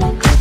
Thank